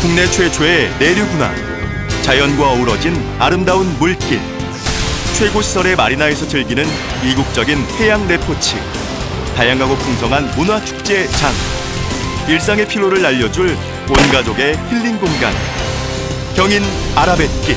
국내 최초의 내륙운항. 자연과 어우러진 아름다운 물길. 최고 시설의 마리나에서 즐기는 이국적인 해양 레포츠. 다양하고 풍성한 문화축제 장. 일상의 피로를 날려줄 온 가족의 힐링 공간. 경인 아라뱃길.